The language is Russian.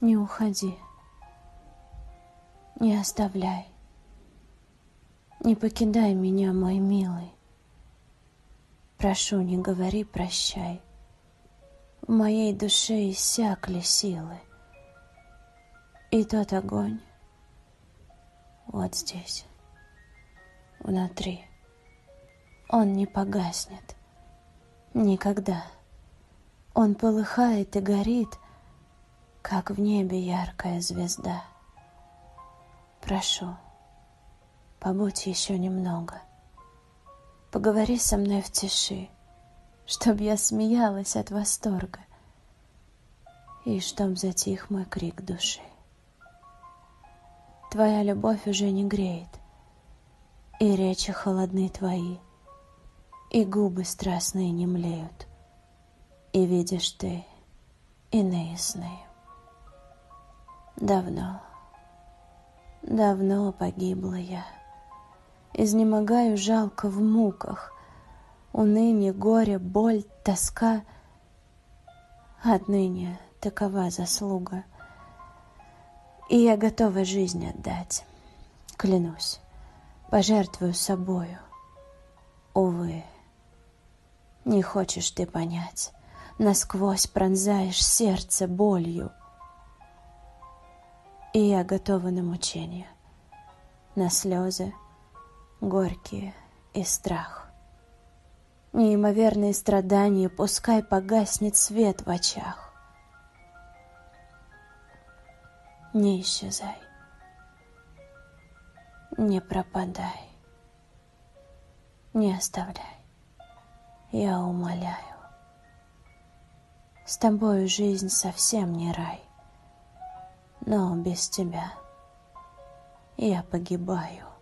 Не уходи. Не оставляй. Не покидай меня, мой милый. Прошу, не говори прощай. В моей душе иссякли силы. И тот огонь вот здесь, внутри, он не погаснет. Никогда. Он полыхает и горит, как в небе яркая звезда. Прошу, побудь еще немного. Поговори со мной в тиши, Чтоб я смеялась от восторга И чтоб затих мой крик души. Твоя любовь уже не греет, И речи холодны твои, И губы страстные не млеют, И видишь ты иные сны. Давно, давно погибла я, Изнемогаю жалко в муках, Уныние, горе, боль, тоска. Отныне такова заслуга. И я готова жизнь отдать, клянусь, пожертвую собою. Увы, не хочешь ты понять, насквозь пронзаешь сердце болью. И я готова на мучения, на слезы, горькие и страх. Неимоверные страдания, пускай погаснет свет в очах. Не исчезай, не пропадай, не оставляй, я умоляю. С тобою жизнь совсем не рай, но без тебя я погибаю.